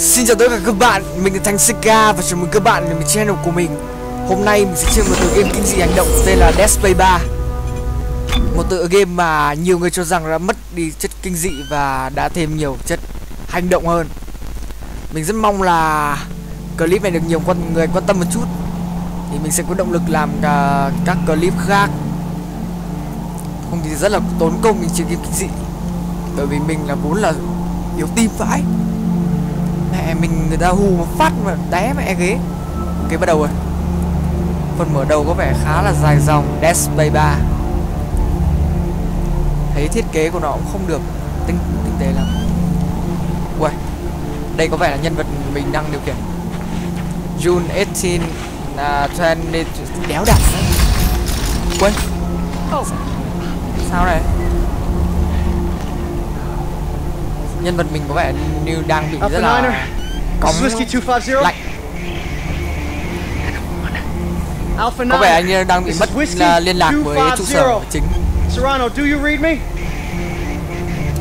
Xin chào tất cả các bạn, mình là Thanh Sika và chào mừng các bạn đến với channel của mình. Hôm nay mình sẽ chơi một tựa game kinh dị hành động tên là Death Play 3 Một tựa game mà nhiều người cho rằng đã mất đi chất kinh dị và đã thêm nhiều chất hành động hơn. Mình rất mong là clip này được nhiều con người quan tâm một chút. Thì mình sẽ có động lực làm cả các clip khác. Không thì rất là tốn công mình chơi game kinh dị. Bởi vì mình là vốn là yếu tim phải mẹ mình người ta hù một phát mà té mẹ ghế. Ok bắt đầu rồi. Phần mở đầu có vẻ khá là dài dòng. Death Space 3 thấy thiết kế của nó cũng không được tinh tinh tế lắm. Uầy, đây có vẻ là nhân vật mình đang điều khiển. June 18 uh, 20 đéo đặt Uầy Sao này nhân vật mình có vẻ như đang bị rất là cóng lạnh có vẻ anh đang bị mất là liên lạc với trụ sở chính Serrano, do you read me?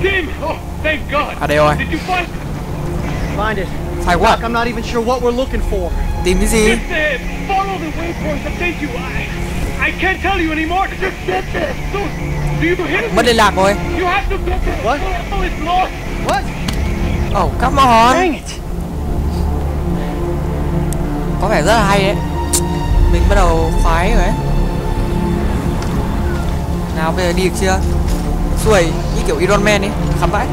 Tim! Oh, thank God! à đây rồi Did you find Find it. Find what? Doc, I'm not even sure what we're looking for. tìm cái gì Just uh, follow the waypoint that take you. I, I can't tell you anymore. Just get there. So, do you hear me? mất liên lạc rồi You have to get there. What? Oh, it's lost. What? oh come on. Dang it. có vẻ rất là hay đấy. Mình bắt đầu khoái rồi đấy. Nào bây giờ đi được chưa? Xuôi như kiểu Iron Man ấy khám vãi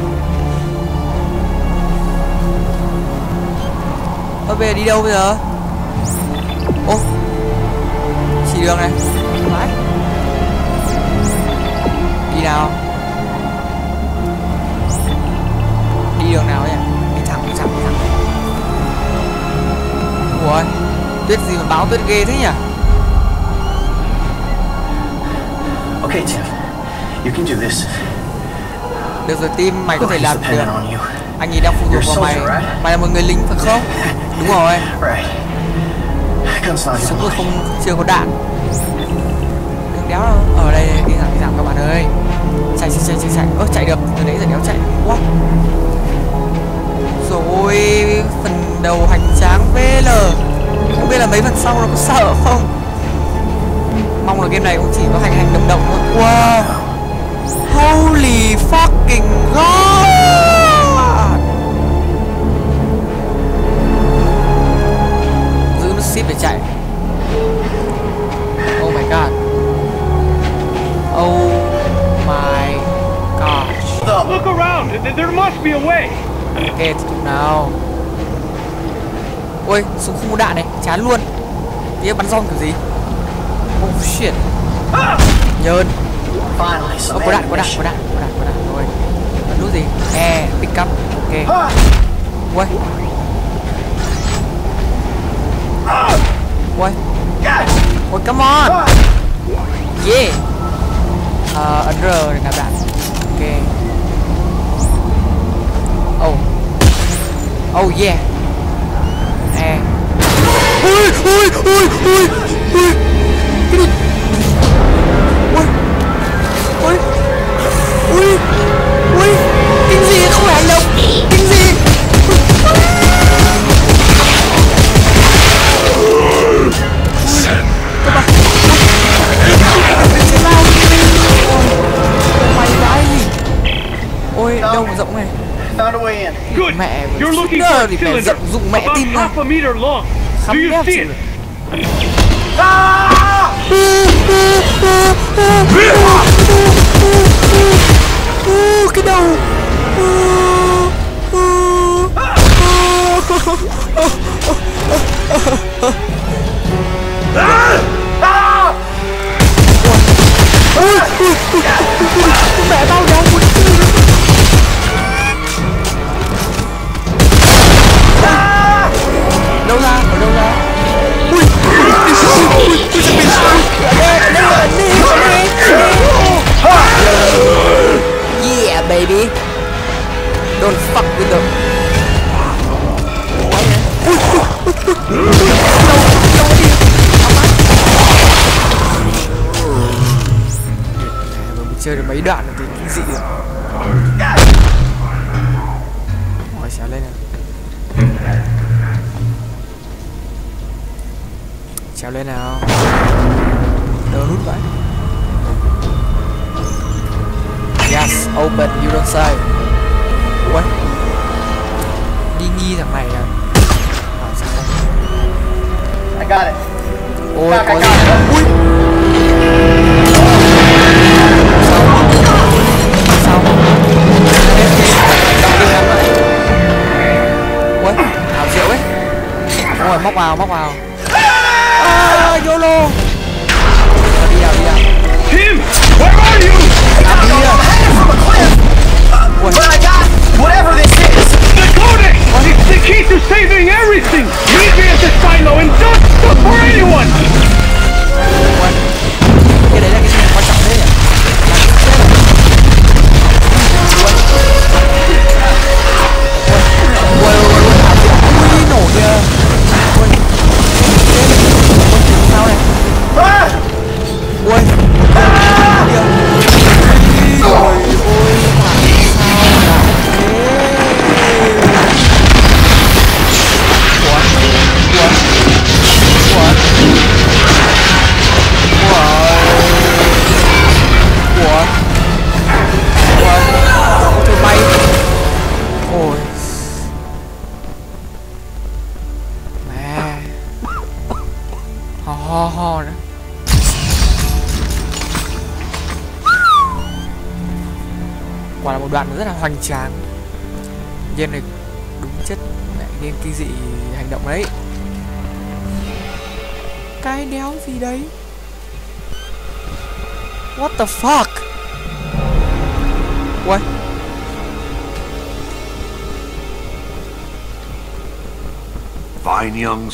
Ơ bây giờ đi đâu bây giờ? Ô chỉ đường này. Vãi đi nào đi đường nào nhỉ đi thẳng đi thẳng đi thẳng. Ủa tuyết gì mà báo tuyết ghê thế nhỉ? Okay, Tim. You can do this. được rồi tim mày có thể làm được. anh ấy đang phụ thuộc vào mày. mày là một người lính phải không? Đúng rồi. Súng loaded. không chưa có đạn. Đừng đéo đâu. Ở đây đi thẳng đi thẳng các bạn ơi. Chạy chạy chạy chạy chạy. Ơ chạy được. Từ nãy giờ đéo chạy. Quá Ôi, phần đầu hành tráng VL. Không biết là mấy phần sau nó có sợ không? Mong là game này cũng chỉ có hành hành động động thôi. Wow. Holy fucking god. Giữ nó ship để chạy. Oh my god. Oh my gosh. Look around. There must be a way tục nào. Ôi súng không có đạn này chán luôn. Tía bắn rong kiểu gì? Oh shit. Nhơn Ơ, some có đạn có đạn có đạn có đạn có đạn rồi. Bắn nút gì? E pick up. Ok. Ui ui ui come on. Yeah. Ờ ấn r để nạp đạn. Ok. Oh oh yeah e ui ui ui ui ui cái gì ui ui ui ui kinh gì không phải hành động kinh gì ôi đâu mà rộng này Found a way in. Good. mẹ You're looking Shooter for a thì cylinder dụng mẹ about tim ra half a meter long. Do you see it? được. Ô, cái đầu Don't fuck with them. chơi được mấy đoạn thì kinh dị rồi. Hỏi xéo lên nào Xéo lên nào. Đỡ nút vậy Yes, open, you don't say. Ủa? đi nghi thằng này à sao đây? I got it. ôi I có got gì it. ui sao sao ui hào rượu ấy ôi móc vào móc vào à, yolo đi nào đi nào Tim, where are you? à, a cliff. ui But I got whatever this is. The codex! It's the key to saving everything! Meet me at the silo and don't stop for anyone! Ho ho ho nữa quả là một đoạn rất là hoành tráng. Game này đúng chất mẹ game kinh dị hành động đấy. Cái đéo gì đấy? What the fuck? Ui Fine young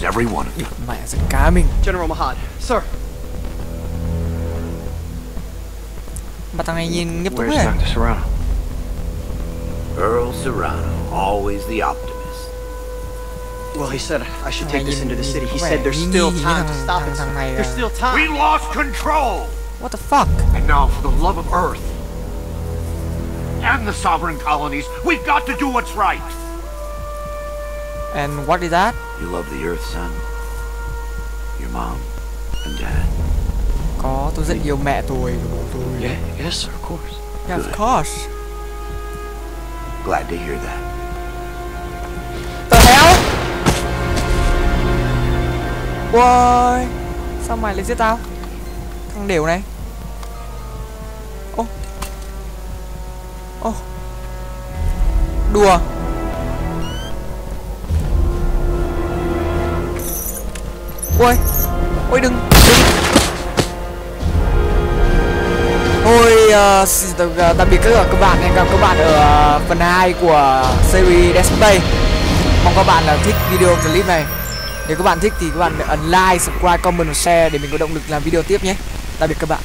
soldiers, every one of you. mẹ giật cá mình General Mahad. Sir. mà thằng này nhìn nghiêm túc Where's thế Dr. Serrano? Earl Serrano, always the optimist. Well, he said I should take this into the city. He said there's still time to stop it. There's à. still We lost control! what the fuck And now, for the love of Earth and the sovereign colonies, we've got to do what's right. and what is that You love the Earth, son. Your mom and dad. có tôi rất yêu mẹ tôi. Và bố tôi Yeah, yes, of course. yeah, of course. Glad to hear that. the hell? Ui Sao mày lại giết tao? Thằng đều này. Ô. Ô. Đùa ôi Ôi đừng Đừng. Thôi ờ, xin ờ, tạm biệt các, các bạn Hẹn gặp các bạn ở uh, phần 2 của series Dead Space. Mong các bạn là thích video clip này. Nếu các bạn thích thì các bạn ấn like, subscribe, comment và share để mình có động lực làm video tiếp nhé. Tạm biệt các bạn.